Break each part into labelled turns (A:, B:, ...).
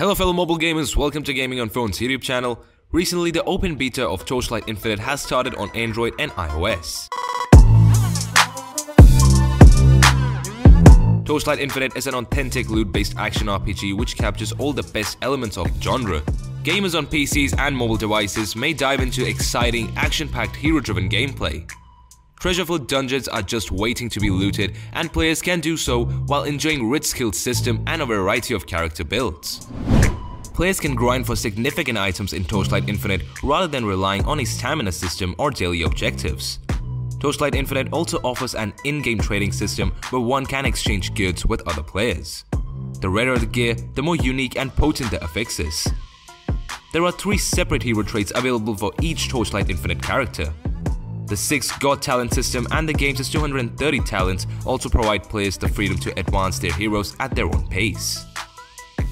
A: Hello fellow mobile gamers, welcome to Gaming on Phones YouTube channel. Recently the open beta of Torchlight Infinite has started on Android and iOS. Torchlight Infinite is an authentic loot-based action RPG which captures all the best elements of genre. Gamers on PCs and mobile devices may dive into exciting, action-packed hero-driven gameplay. Treasure-filled dungeons are just waiting to be looted and players can do so while enjoying rich skill system and a variety of character builds. Players can grind for significant items in Torchlight Infinite rather than relying on a stamina system or daily objectives. Torchlight Infinite also offers an in-game trading system where one can exchange goods with other players. The rarer the gear, the more unique and potent the affixes. There are three separate hero traits available for each Torchlight Infinite character. The 6 God talent system and the game's 230 talents also provide players the freedom to advance their heroes at their own pace.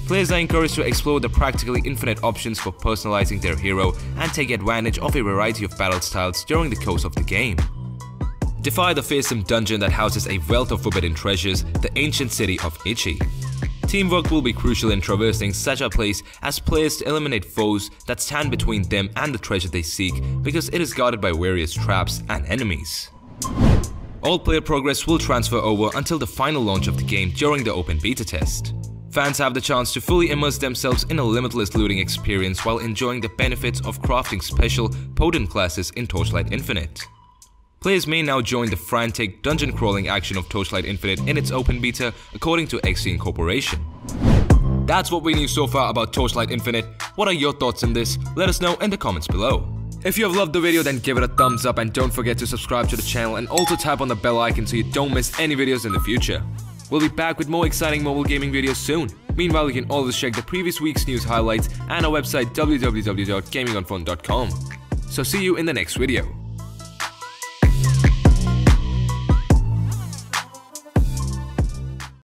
A: Players are encouraged to explore the practically infinite options for personalizing their hero and take advantage of a variety of battle styles during the course of the game. Defy the fearsome dungeon that houses a wealth of forbidden treasures, the ancient city of Ichi. Teamwork will be crucial in traversing such a place as players eliminate foes that stand between them and the treasure they seek because it is guarded by various traps and enemies. All player progress will transfer over until the final launch of the game during the open beta test. Fans have the chance to fully immerse themselves in a limitless looting experience while enjoying the benefits of crafting special, potent classes in Torchlight Infinite. Players may now join the frantic, dungeon crawling action of Torchlight Infinite in its open beta, according to XD Incorporation. That's what we knew so far about Torchlight Infinite. What are your thoughts on this? Let us know in the comments below. If you have loved the video then give it a thumbs up and don't forget to subscribe to the channel and also tap on the bell icon so you don't miss any videos in the future. We'll be back with more exciting mobile gaming videos soon. Meanwhile, you can always check the previous week's news highlights and our website www.gamingonphone.com. So see you in the next video.